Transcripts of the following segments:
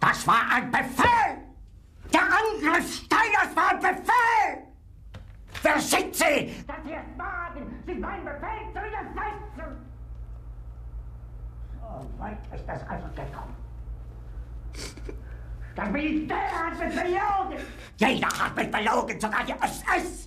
Das war ein Befehl! Der Angriff Steiners war ein Befehl! Wer sind Sie, dass Sie es wagen, sich meinen Befehl zu widersetzen? So weit ist es also gekommen. Das Militär hat mich belogen! Jeder hat mich belogen, sogar die SS!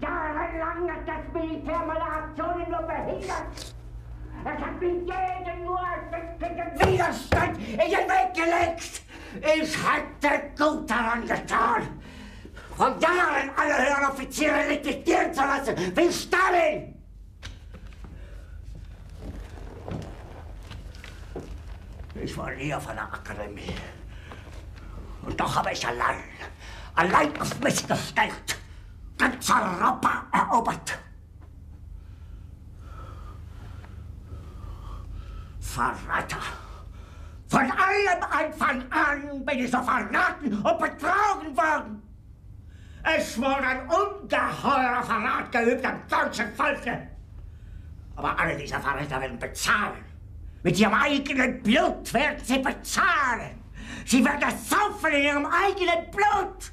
Jahrelang hat das Militär meine Aktionen nur behindert! Es hat mir jeden nur ersichtlichen Widerstand in den Weg gelegt! Ich hätte gut daran getan, von Jahren alle höheren Offiziere liquidieren zu lassen, wie Stalin! Ich war nie auf einer Akademie. Und doch habe ich allein, allein auf mich gestellt, ganz Europa erobert. Verräter! Von allem Anfang an bin ich so verraten und betrogen worden. Es wurde ein ungeheurer Verrat geübt am deutschen Volke. Aber alle diese Verräter werden bezahlen. Mit ihrem eigenen Blut werden sie bezahlen. Sie werden saufen in ihrem eigenen Blut.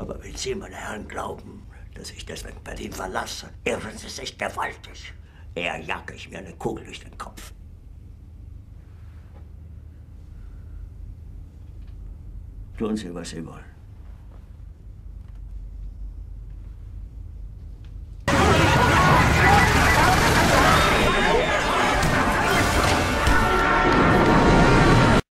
Aber wenn Sie, meine Herren, glauben, dass ich deswegen Berlin verlasse, irren Sie sich gewaltig. Eher jage ich mir eine Kugel durch den Kopf. Tun Sie, was Sie wollen.